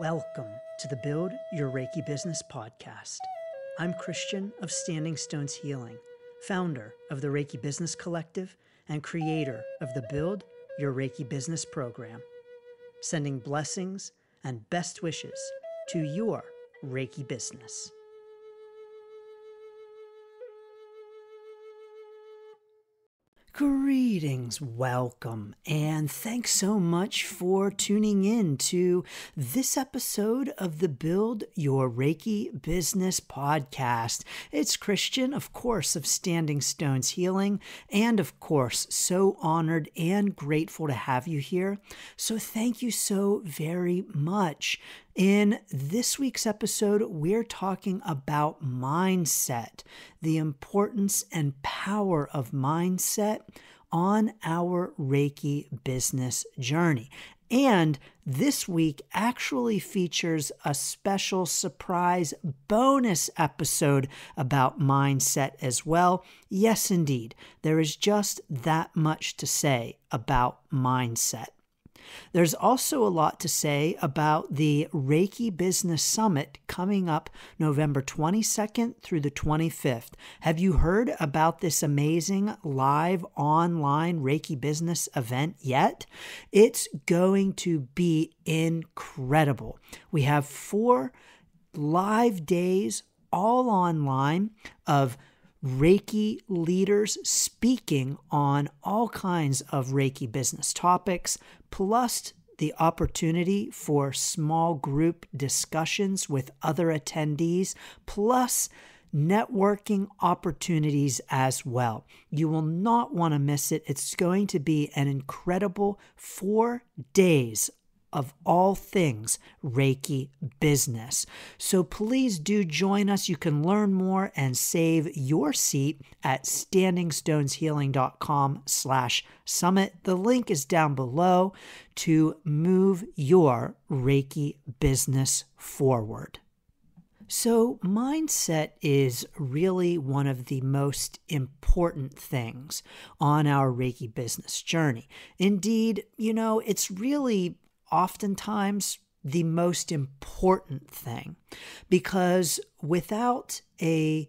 Welcome to the Build Your Reiki Business podcast. I'm Christian of Standing Stones Healing, founder of the Reiki Business Collective and creator of the Build Your Reiki Business program, sending blessings and best wishes to your Reiki business. Greetings, welcome, and thanks so much for tuning in to this episode of the Build Your Reiki Business podcast. It's Christian, of course, of Standing Stones Healing, and of course, so honored and grateful to have you here. So, thank you so very much. In this week's episode, we're talking about mindset, the importance and power of mindset on our Reiki business journey. And this week actually features a special surprise bonus episode about mindset as well. Yes, indeed, there is just that much to say about mindset. There's also a lot to say about the Reiki Business Summit coming up November 22nd through the 25th. Have you heard about this amazing live online Reiki business event yet? It's going to be incredible. We have four live days all online of Reiki leaders speaking on all kinds of Reiki business topics, plus the opportunity for small group discussions with other attendees, plus networking opportunities as well. You will not want to miss it. It's going to be an incredible four days of all things Reiki business. So please do join us. You can learn more and save your seat at standingstoneshealing.com slash summit. The link is down below to move your Reiki business forward. So, mindset is really one of the most important things on our Reiki business journey. Indeed, you know, it's really oftentimes the most important thing because without a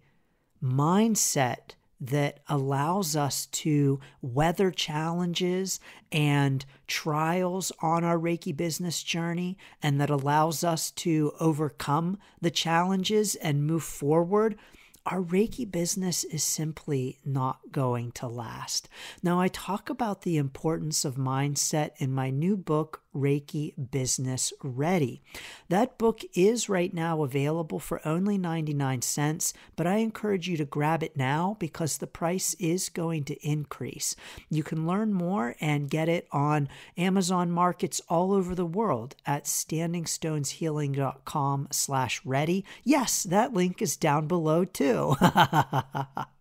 mindset that allows us to weather challenges and trials on our Reiki business journey, and that allows us to overcome the challenges and move forward, our Reiki business is simply not going to last. Now, I talk about the importance of mindset in my new book, Reiki Business Ready. That book is right now available for only 99 cents, but I encourage you to grab it now because the price is going to increase. You can learn more and get it on Amazon markets all over the world at standingstoneshealing.com slash ready. Yes, that link is down below too.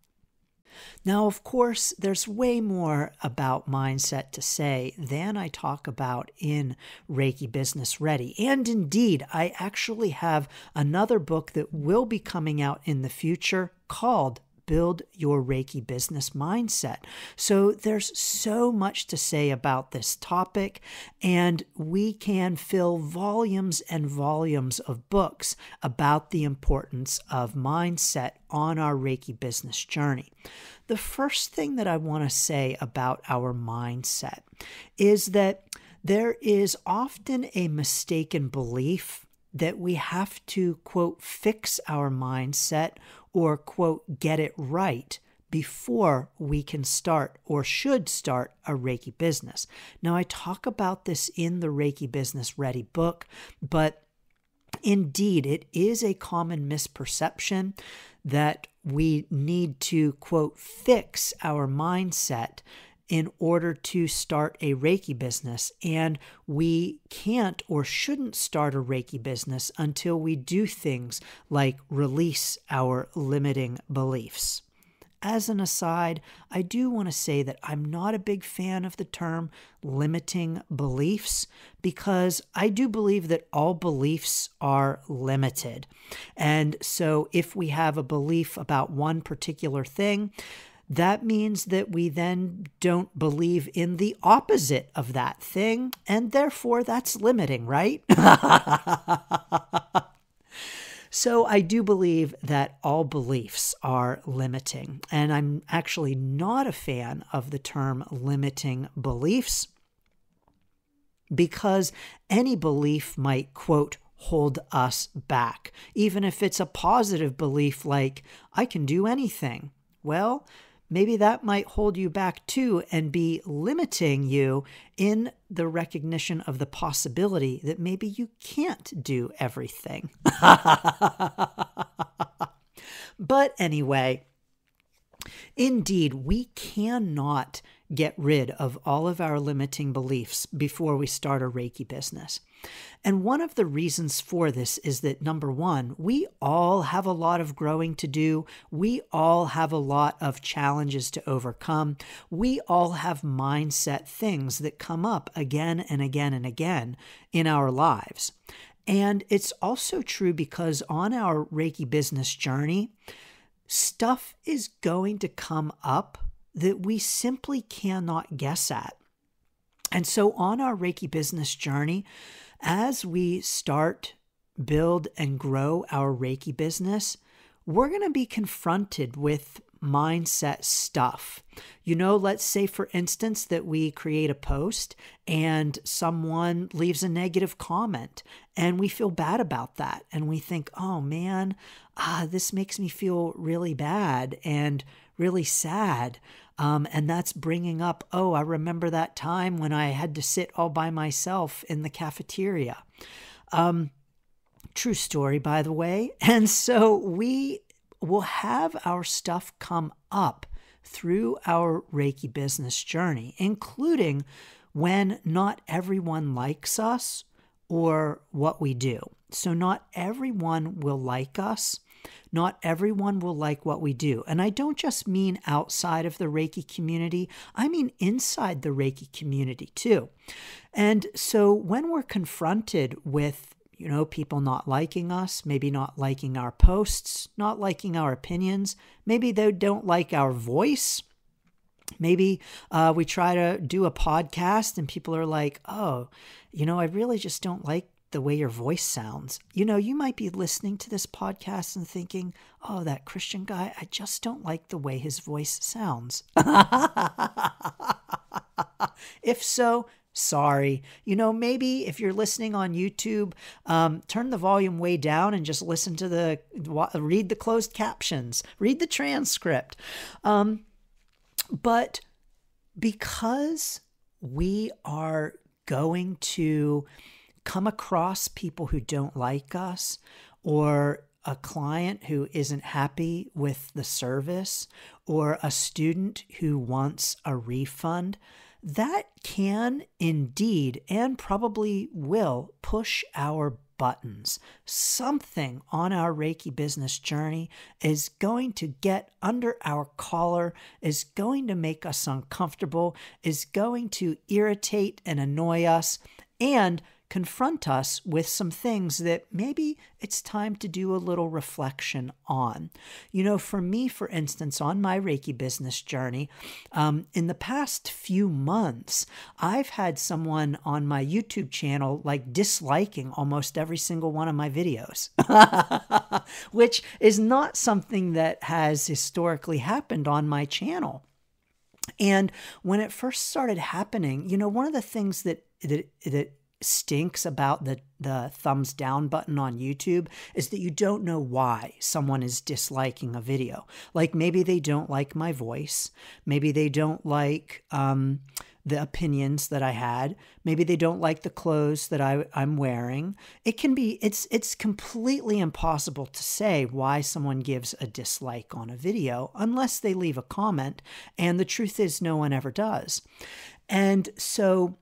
Now, of course, there's way more about mindset to say than I talk about in Reiki Business Ready. And indeed, I actually have another book that will be coming out in the future called build your Reiki business mindset. So there's so much to say about this topic, and we can fill volumes and volumes of books about the importance of mindset on our Reiki business journey. The first thing that I want to say about our mindset is that there is often a mistaken belief that we have to, quote, fix our mindset or, quote, get it right before we can start or should start a Reiki business. Now, I talk about this in the Reiki Business Ready book, but indeed, it is a common misperception that we need to, quote, fix our mindset in order to start a Reiki business. And we can't or shouldn't start a Reiki business until we do things like release our limiting beliefs. As an aside, I do want to say that I'm not a big fan of the term limiting beliefs because I do believe that all beliefs are limited. And so if we have a belief about one particular thing, that means that we then don't believe in the opposite of that thing, and therefore that's limiting, right? So I do believe that all beliefs are limiting. And I'm actually not a fan of the term limiting beliefs because any belief might, quote, hold us back, even if it's a positive belief like, I can do anything. Well, maybe that might hold you back too and be limiting you in the recognition of the possibility that maybe you can't do everything. but anyway, indeed, we cannot get rid of all of our limiting beliefs before we start a Reiki business. And one of the reasons for this is that number one, we all have a lot of growing to do. We all have a lot of challenges to overcome. We all have mindset things that come up again and again and again in our lives. And it's also true because on our Reiki business journey, stuff is going to come up that we simply cannot guess at. And so on our Reiki business journey, as we start, build, and grow our Reiki business, we're going to be confronted with mindset stuff. You know, let's say, for instance, that we create a post and someone leaves a negative comment and we feel bad about that. And we think, oh man, ah, this makes me feel really bad and really sad. Um, and that's bringing up, oh, I remember that time when I had to sit all by myself in the cafeteria. Um, true story, by the way. And so we will have our stuff come up through our Reiki business journey, including when not everyone likes us or what we do. So, not everyone will like us not everyone will like what we do. And I don't just mean outside of the Reiki community, I mean inside the Reiki community too. And so when we're confronted with you know, people not liking us, maybe not liking our posts, not liking our opinions, maybe they don't like our voice. Maybe uh, we try to do a podcast and people are like, oh, you know, I really just don't like the way your voice sounds. You know, you might be listening to this podcast and thinking, oh, that Christian guy, I just don't like the way his voice sounds. if so, sorry. You know, maybe if you're listening on YouTube, um, turn the volume way down and just listen to the, read the closed captions, read the transcript. Um, but because we are going to come across people who don't like us or a client who isn't happy with the service or a student who wants a refund, that can indeed and probably will push our buttons. Something on our Reiki business journey is going to get under our collar, is going to make us uncomfortable, is going to irritate and annoy us, and confront us with some things that maybe it's time to do a little reflection on. You know, for me, for instance, on my Reiki business journey, um, in the past few months, I've had someone on my YouTube channel like disliking almost every single one of my videos, which is not something that has historically happened on my channel. And when it first started happening, you know, one of the things that that that stinks about the the thumbs down button on YouTube is that you don't know why someone is disliking a video. Like maybe they don't like my voice, maybe they don't like um, the opinions that I had, maybe they don't like the clothes that I, I'm wearing. It can be it's it's completely impossible to say why someone gives a dislike on a video unless they leave a comment, and the truth is no one ever does. And so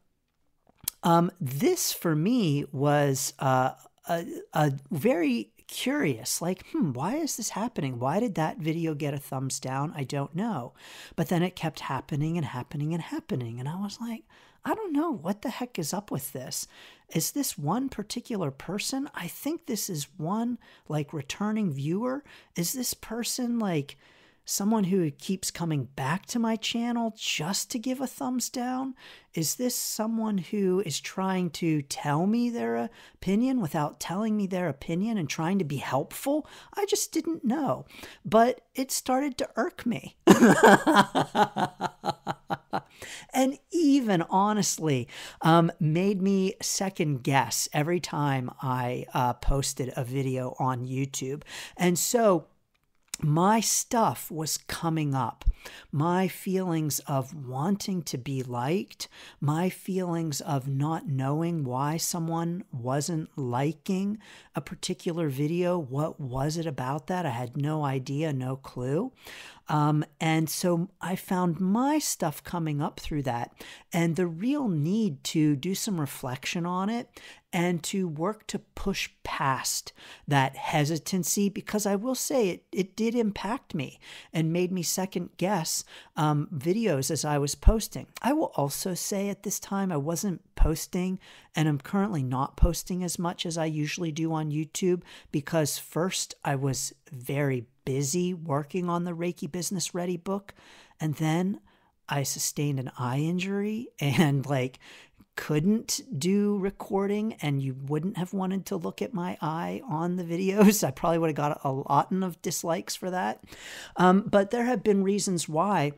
um, this for me was uh, a, a very curious like hmm why is this happening? Why did that video get a thumbs down? I don't know. But then it kept happening and happening and happening and i was like i don't know what the heck is up with this? Is this one particular person? I think this is one like returning viewer. Is this person like someone who keeps coming back to my channel just to give a thumbs down? Is this someone who is trying to tell me their opinion without telling me their opinion and trying to be helpful? I just didn't know. But it started to irk me. and even honestly um, made me second guess every time I uh, posted a video on YouTube. And so my stuff was coming up. My feelings of wanting to be liked, my feelings of not knowing why someone wasn't liking a particular video. What was it about that? I had no idea, no clue. Um, and so I found my stuff coming up through that and the real need to do some reflection on it and to work to push past that hesitancy because I will say it, it did impact me and made me second guess um, videos as I was posting. I will also say at this time I wasn't posting and I'm currently not posting as much as I usually do on YouTube because first I was very busy working on the Reiki Business Ready book and then I sustained an eye injury and like couldn't do recording and you wouldn't have wanted to look at my eye on the videos. I probably would have got a lot of dislikes for that. Um, but there have been reasons why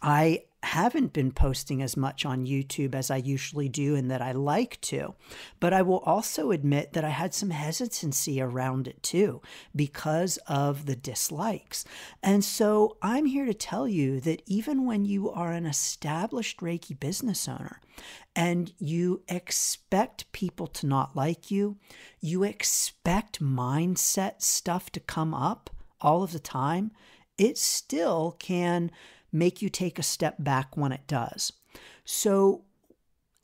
I haven't been posting as much on YouTube as I usually do and that I like to. But I will also admit that I had some hesitancy around it too because of the dislikes. And so I'm here to tell you that even when you are an established Reiki business owner and you expect people to not like you, you expect mindset stuff to come up all of the time, it still can make you take a step back when it does. So,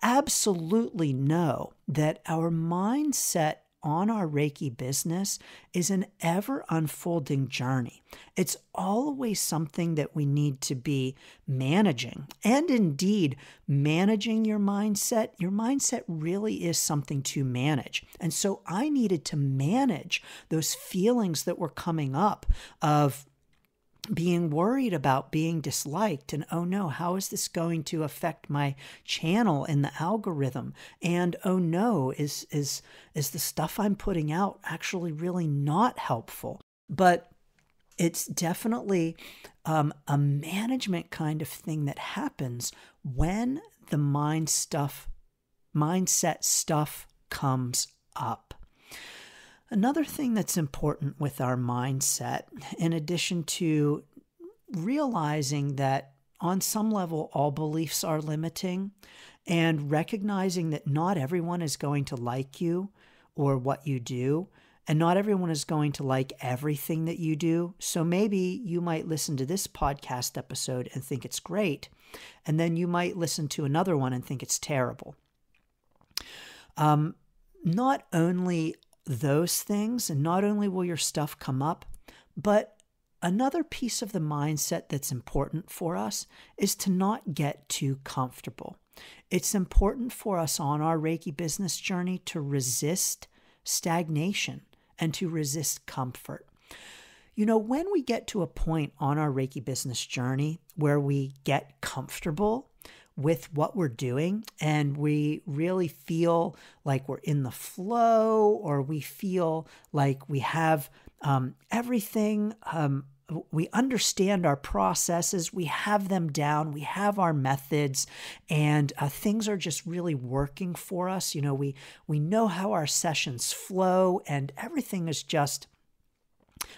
absolutely know that our mindset on our Reiki business is an ever unfolding journey. It's always something that we need to be managing. And indeed, managing your mindset, your mindset really is something to manage. And so I needed to manage those feelings that were coming up of being worried about being disliked and oh no how is this going to affect my channel in the algorithm? And oh no is is is the stuff i'm putting out actually really not helpful? But it's definitely um, a management kind of thing that happens when the mind stuff mindset stuff comes up Another thing that's important with our mindset, in addition to realizing that on some level all beliefs are limiting and recognizing that not everyone is going to like you or what you do, and not everyone is going to like everything that you do. So maybe you might listen to this podcast episode and think it's great, and then you might listen to another one and think it's terrible. Um, not only those things, and not only will your stuff come up, but another piece of the mindset that's important for us is to not get too comfortable. It's important for us on our Reiki business journey to resist stagnation and to resist comfort. You know, when we get to a point on our Reiki business journey where we get comfortable with what we're doing and we really feel like we're in the flow or we feel like we have um, everything um, we understand our processes, we have them down, we have our methods, and uh, things are just really working for us. You know, we we know how our sessions flow, and everything is just.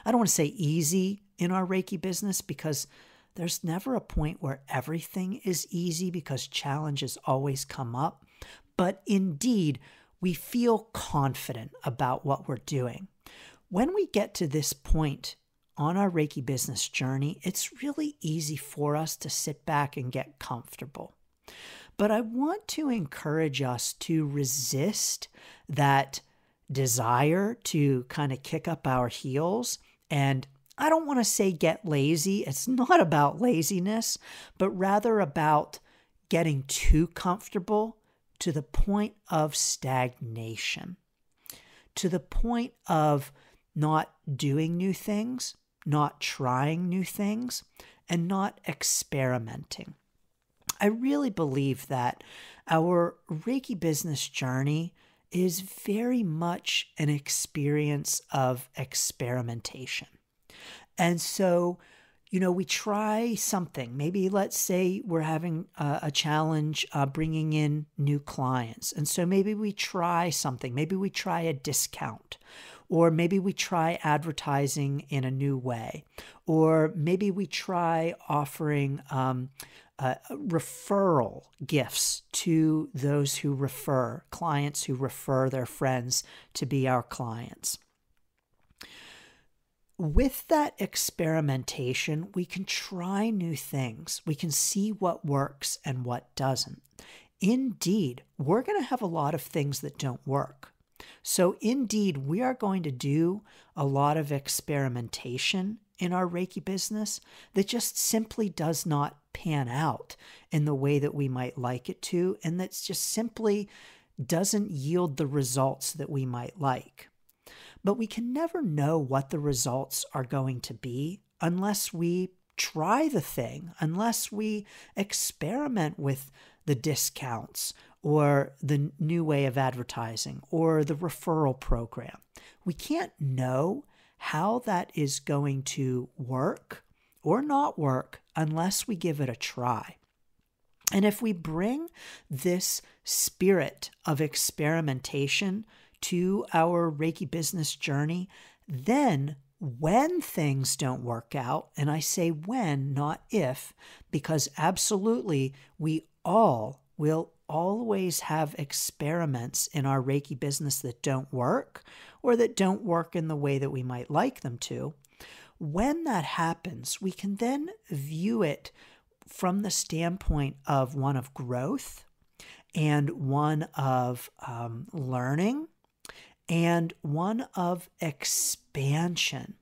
I don't want to say easy in our Reiki business because there's never a point where everything is easy because challenges always come up. But indeed, we feel confident about what we're doing. When we get to this point on our Reiki business journey, it's really easy for us to sit back and get comfortable. But I want to encourage us to resist that desire to kind of kick up our heels and I don't want to say get lazy. It's not about laziness, but rather about getting too comfortable to the point of stagnation, to the point of not doing new things, not trying new things, and not experimenting. I really believe that our Reiki business journey is very much an experience of experimentation. And so, you know, we try something. Maybe let's say we're having a, a challenge uh, bringing in new clients. And so maybe we try something. Maybe we try a discount or maybe we try advertising in a new way, or maybe we try offering um, uh, referral gifts to those who refer, clients who refer their friends to be our clients. With that experimentation, we can try new things. We can see what works and what doesn't. Indeed, we're going to have a lot of things that don't work. So, indeed, we are going to do a lot of experimentation in our Reiki business that just simply does not pan out in the way that we might like it to, and that just simply doesn't yield the results that we might like. But we can never know what the results are going to be unless we try the thing, unless we experiment with the discounts or the new way of advertising or the referral program. We can't know how that is going to work or not work unless we give it a try. And if we bring this spirit of experimentation to our Reiki business journey, then when things don't work out, and I say when, not if, because absolutely we all will always have experiments in our Reiki business that don't work or that don't work in the way that we might like them to. When that happens, we can then view it from the standpoint of one of growth and one of um, learning and one of expansion.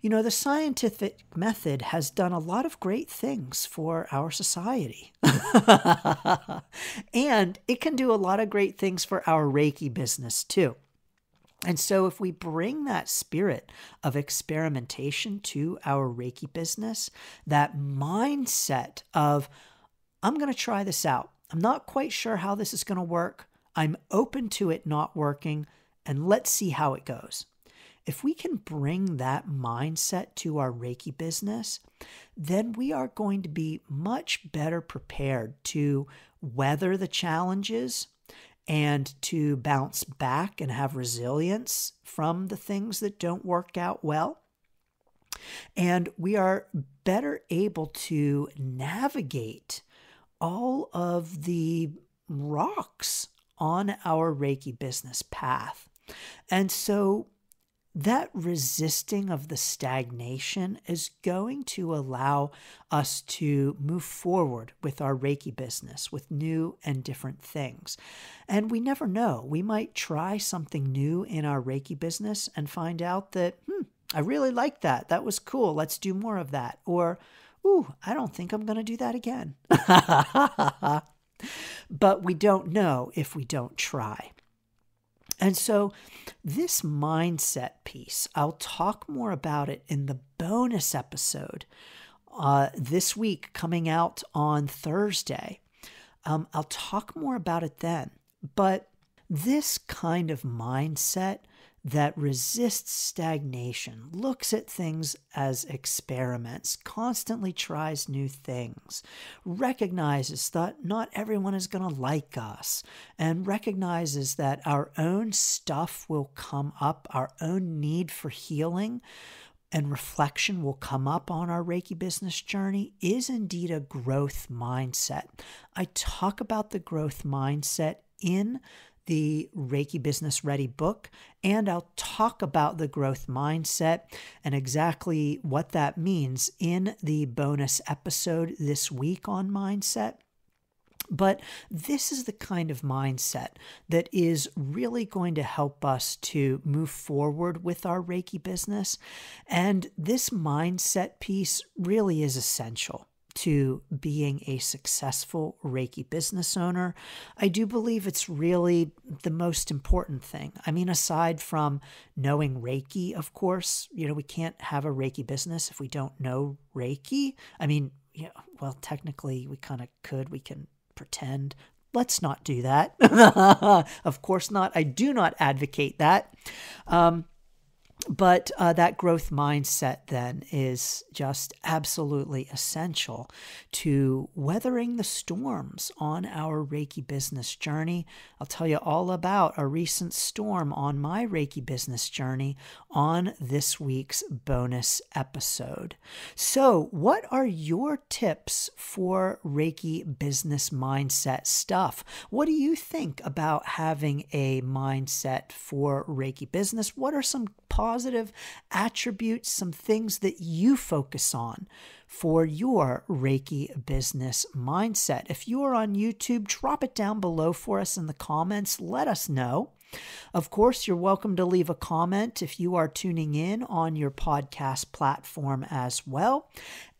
You know, the scientific method has done a lot of great things for our society. and it can do a lot of great things for our Reiki business too. And so, if we bring that spirit of experimentation to our Reiki business, that mindset of, I'm going to try this out. I'm not quite sure how this is going to work. I'm open to it not working, and let's see how it goes. If we can bring that mindset to our Reiki business, then we are going to be much better prepared to weather the challenges and to bounce back and have resilience from the things that don't work out well. And we are better able to navigate all of the rocks on our Reiki business path. And so that resisting of the stagnation is going to allow us to move forward with our Reiki business with new and different things. And we never know. We might try something new in our Reiki business and find out that, hmm, I really like that. That was cool. Let's do more of that. Or, ooh, I don't think I'm going to do that again. but we don't know if we don't try. And so, this mindset piece, I'll talk more about it in the bonus episode uh, this week coming out on Thursday. Um, I'll talk more about it then. But this kind of mindset that resists stagnation, looks at things as experiments, constantly tries new things, recognizes that not everyone is going to like us, and recognizes that our own stuff will come up, our own need for healing and reflection will come up on our Reiki business journey is indeed a growth mindset. I talk about the growth mindset in the Reiki Business Ready book, and I'll talk about the growth mindset and exactly what that means in the bonus episode this week on mindset. But this is the kind of mindset that is really going to help us to move forward with our Reiki business. And this mindset piece really is essential to being a successful Reiki business owner. I do believe it's really the most important thing. I mean, aside from knowing Reiki, of course, you know, we can't have a Reiki business if we don't know Reiki. I mean, yeah, well, technically, we kind of could. We can pretend. Let's not do that. of course not. I do not advocate that. Um, but uh, that growth mindset then is just absolutely essential to weathering the storms on our Reiki business journey. I'll tell you all about a recent storm on my Reiki business journey on this week's bonus episode. So, what are your tips for Reiki business mindset stuff? What do you think about having a mindset for Reiki business? What are some positive attributes, some things that you focus on for your Reiki business mindset. If you are on YouTube, drop it down below for us in the comments. Let us know. Of course, you're welcome to leave a comment if you are tuning in on your podcast platform as well.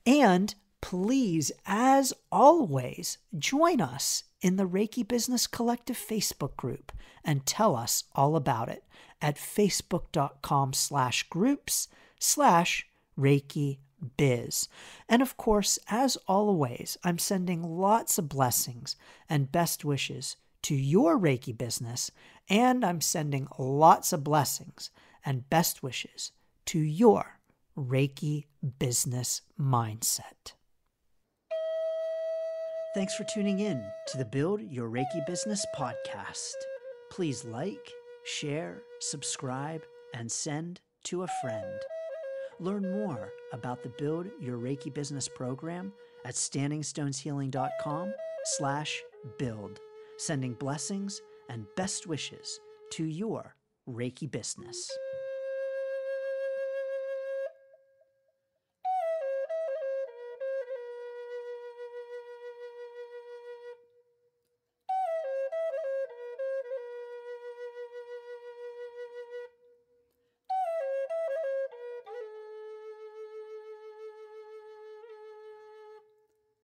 And please, as always, join us in the Reiki Business Collective Facebook group and tell us all about it at facebook.com slash groups slash Reiki Biz. And of course, as always, I'm sending lots of blessings and best wishes to your Reiki business, and I'm sending lots of blessings and best wishes to your Reiki business mindset. Thanks for tuning in to the Build Your Reiki Business podcast. Please like, share, subscribe, and send to a friend. Learn more about the Build Your Reiki Business program at standingstoneshealing.com slash build, sending blessings and best wishes to your Reiki business.